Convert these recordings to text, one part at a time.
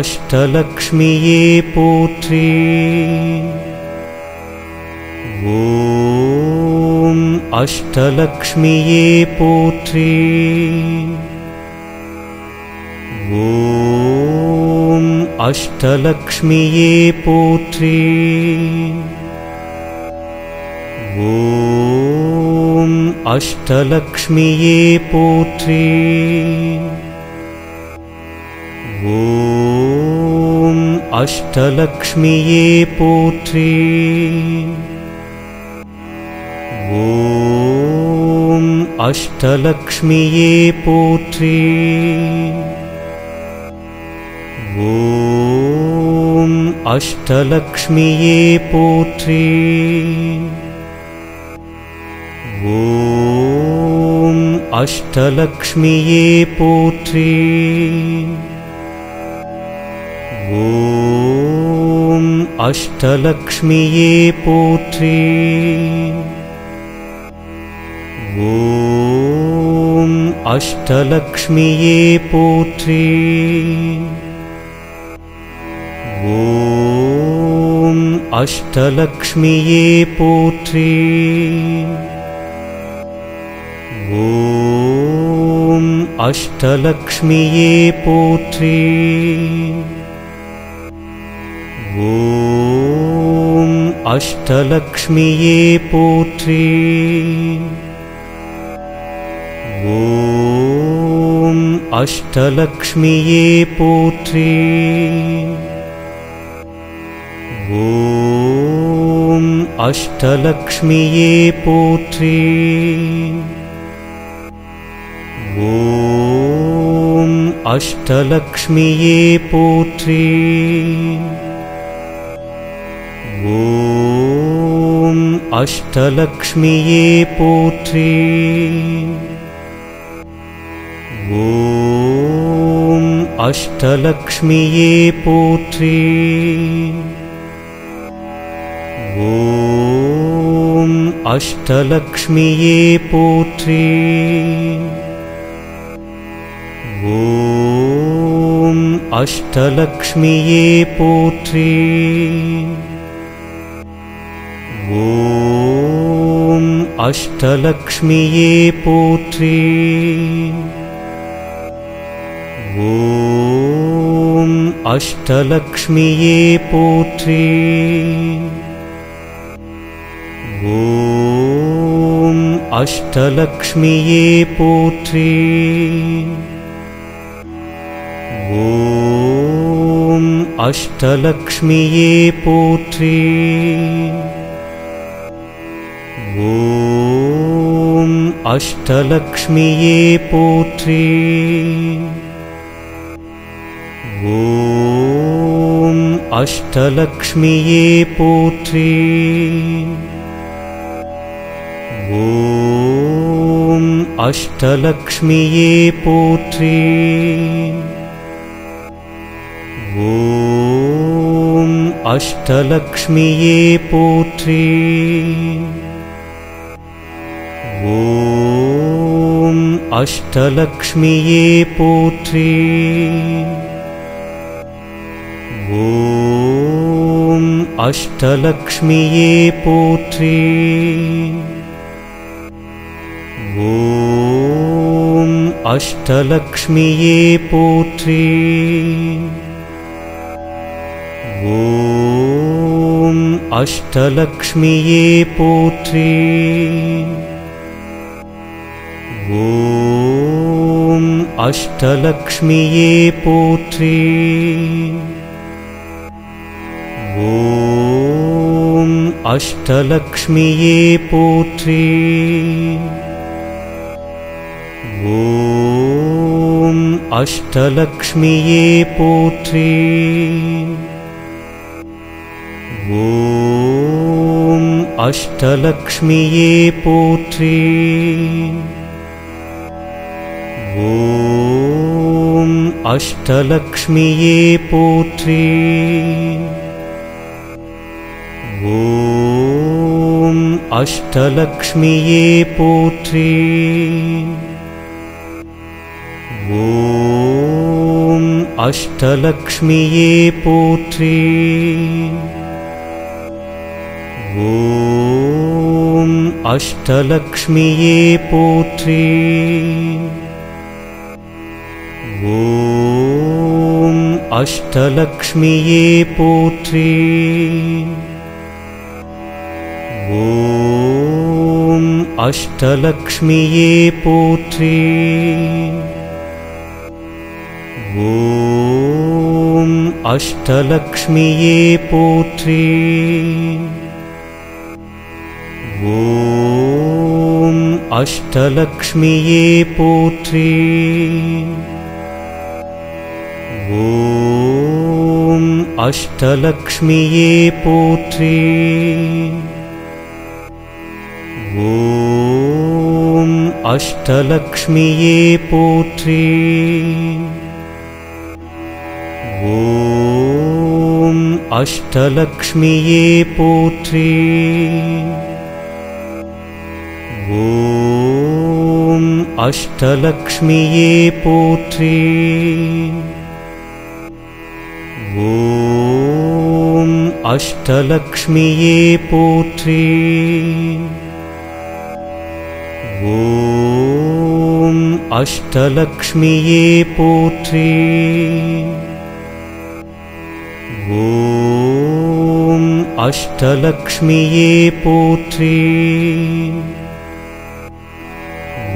अष्टलक्ष्मिये पोत्री। ॐ अष्टलक्ष्मिये पोत्री। ॐ अष्टलक्ष्मिये पोत्री। ॐ अष्टलक्ष्मिये पोत्री। ॐ अष्टलक्ष्मिये पोत्री। ॐ अष्टलक्ष्मिये पोत्री। ॐ अष्टलक्ष्मिये पोत्री। ॐ अष्टलक्ष्मिये पोत्री। ॐ अष्टलक्ष्मिये पोत्री। ॐ अष्टलक्ष्मिये पोत्री। ॐ अष्टलक्ष्मिये पोत्री। ॐ अष्टलक्ष्मिये पोत्री ॐ अष्टलक्ष्मिये पोत्री ॐ अष्टलक्ष्मिये पोत्री ॐ अष्टलक्ष्मिये पोत्री ॐ अष्टलक्ष्मिये पोत्री ॐ अष्टलक्ष्मिये पोत्री। ॐ अष्टलक्ष्मिये पोत्री। ॐ अष्टलक्ष्मिये पोत्री। ॐ अष्टलक्ष्मिये पोत्री ॐ अष्टलक्ष्मिये पोत्री। ॐ अष्टलक्ष्मिये पोत्री। ॐ अष्टलक्ष्मिये पोत्री। ॐ अष्टलक्ष्मिये पोत्री ॐ अष्टलक्ष्मिये पोत्री। ॐ अष्टलक्ष्मिये पोत्री। ॐ अष्टलक्ष्मिये पोत्री। ॐ अष्टलक्ष्मिये पोत्री ॐ अष्टलक्ष्मिये पोत्री। ॐ अष्टलक्ष्मिये पोत्री। ॐ अष्टलक्ष्मिये पोत्री। ॐ अष्टलक्ष्मिये पोत्री ॐ अष्टलक्ष्मिये पोत्री। ॐ अष्टलक्ष्मिये पोत्री। ॐ अष्टलक्ष्मिये पोत्री। ॐ अष्टलक्ष्मिये पोत्री ॐ अष्टलक्ष्मिये पोत्री ॐ अष्टलक्ष्मिये पोत्री ॐ अष्टलक्ष्मिये पोत्री ॐ अष्टलक्ष्मिये पोत्री ॐ अष्टलक्ष्मिये पोत्री। ॐ अष्टलक्ष्मिये पोत्री। ॐ अष्टलक्ष्मिये पोत्री। ॐ अष्टलक्ष्मिये पोत्री ॐ अष्टलक्ष्मिये पोत्री। ॐ अष्टलक्ष्मिये पोत्री। ॐ अष्टलक्ष्मिये पोत्री। ॐ अष्टलक्ष्मिये पोत्री ॐ अष्टलक्ष्मिये पोत्री। ॐ अष्टलक्ष्मिये पोत्री। ॐ अष्टलक्ष्मिये पोत्री।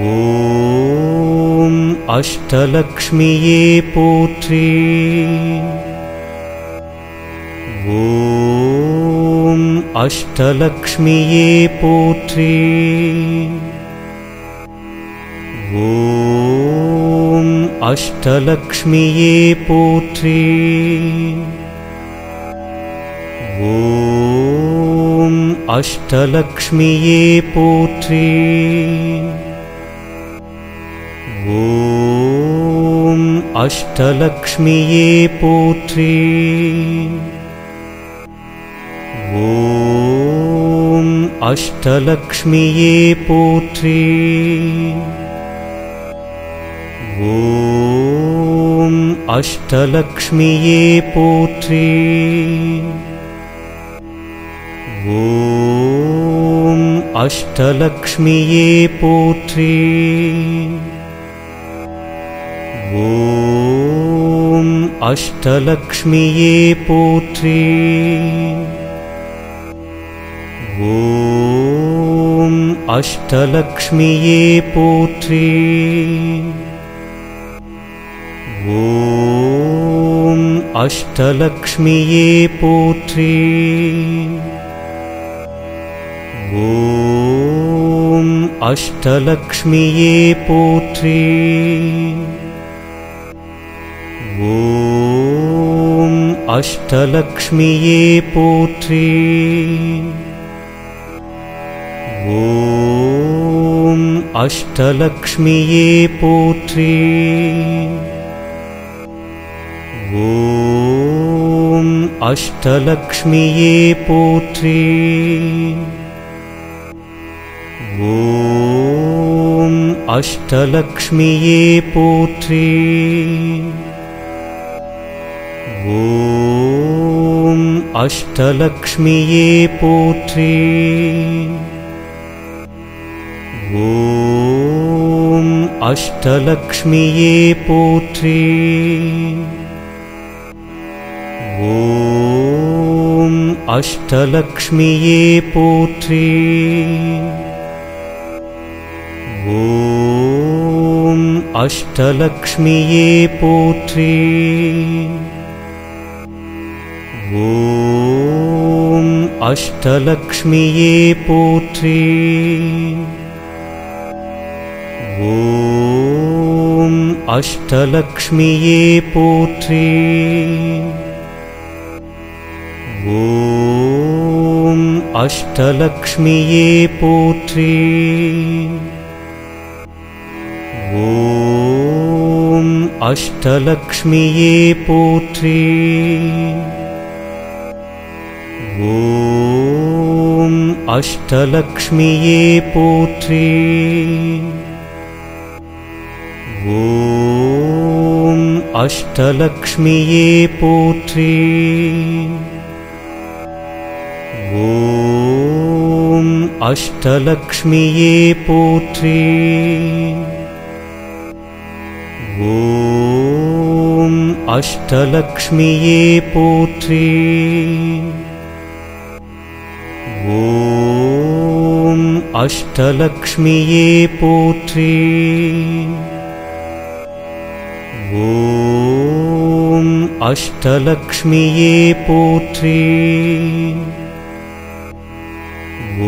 ॐ अष्टलक्ष्मिये पोत्री ॐ अष्टलक्ष्मिये पोत्री। ॐ अष्टलक्ष्मिये पोत्री। ॐ अष्टलक्ष्मिये पोत्री। ॐ अष्टलक्ष्मिये पोत्री अष्टलक्ष्मिये पोत्री। ॐ अष्टलक्ष्मिये पोत्री। ॐ अष्टलक्ष्मिये पोत्री। ॐ अष्टलक्ष्मिये पोत्री। ॐ अष्टलक्ष्मिये पोत्री। ॐ अष्टलक्ष्मिये पोत्री। ॐ अष्टलक्ष्मिये पोत्री। ॐ अष्टलक्ष्मिये पोत्री ॐ अष्टलक्ष्मिये पोत्री। ॐ अष्टलक्ष्मिये पोत्री। ॐ अष्टलक्ष्मिये पोत्री। ॐ अष्टलक्ष्मिये पोत्री ॐ अष्टलक्ष्मिये पोत्री। ॐ अष्टलक्ष्मिये पोत्री। ॐ अष्टलक्ष्मिये पोत्री। ॐ अष्टलक्ष्मिये पोत्री ॐ अष्टलक्ष्मिये पोत्री। ॐ अष्टलक्ष्मिये पोत्री। ॐ अष्टलक्ष्मिये पोत्री। ॐ अष्टलक्ष्मिये पोत्री ॐ अष्टलक्ष्मिये पोत्री। ॐ अष्टलक्ष्मिये पोत्री। ॐ अष्टलक्ष्मिये पोत्री। ॐ अष्टलक्ष्मिये पोत्री ॐ अष्टलक्ष्मिये पोत्री।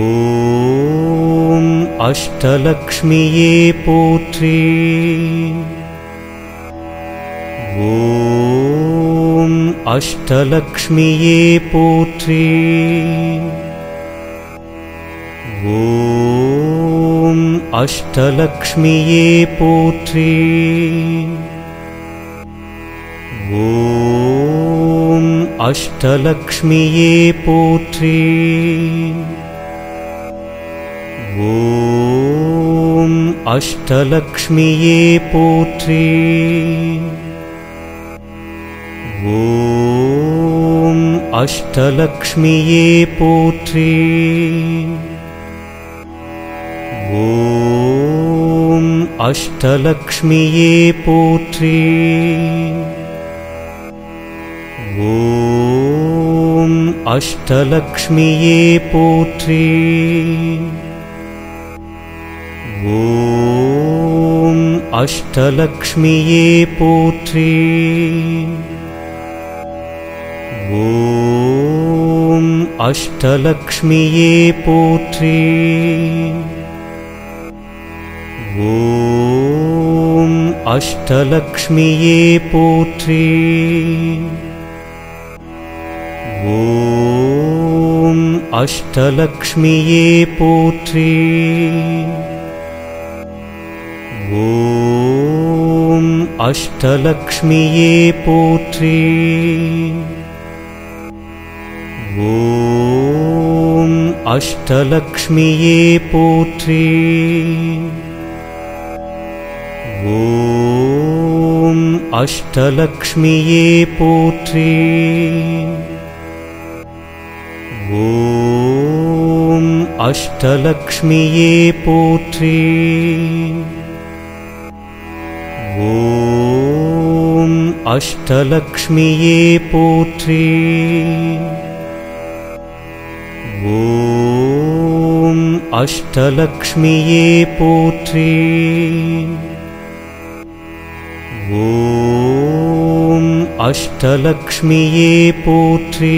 ॐ अष्टलक्ष्मिये पोत्री। ॐ अष्टलक्ष्मिये पोत्री। ॐ अष्टलक्ष्मिये पोत्री ॐ अष्टलक्ष्मिये पोत्री। ॐ अष्टलक्ष्मिये पोत्री। ॐ अष्टलक्ष्मिये पोत्री। ॐ अष्टलक्ष्मिये पोत्री ॐ अष्टलक्ष्मिये पोत्री। ॐ अष्टलक्ष्मिये पोत्री। ॐ अष्टलक्ष्मिये पोत्री। ॐ अष्टलक्ष्मिये पोत्री ॐ अष्टलक्ष्मिये पोत्री। ॐ अष्टलक्ष्मिये पोत्री। ॐ अष्टलक्ष्मिये पोत्री। ॐ अष्टलक्ष्मिये पोत्री ॐ अष्टलक्ष्मिये पोत्री। ॐ अष्टलक्ष्मिये पोत्री। ॐ अष्टलक्ष्मिये पोत्री। ॐ अष्टलक्ष्मिये पोत्री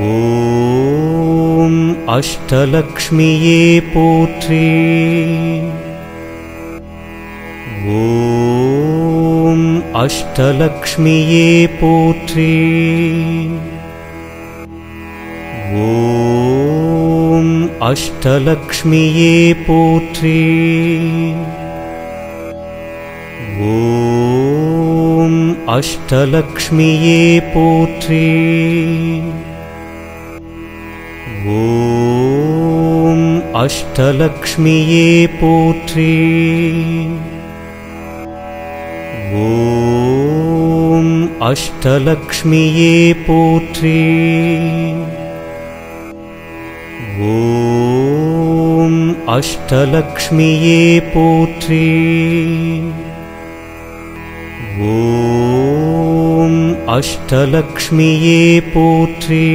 ॐ अष्टलक्ष्मिये पोत्री। ॐ अष्टलक्ष्मिये पोत्री। ॐ अष्टलक्ष्मिये पोत्री। ॐ अष्टलक्ष्मिये पोत्री ॐ अष्टलक्ष्मिये पोत्री ॐ अष्टलक्ष्मिये पोत्री ॐ अष्टलक्ष्मिये पोत्री ॐ अष्टलक्ष्मिये पोत्री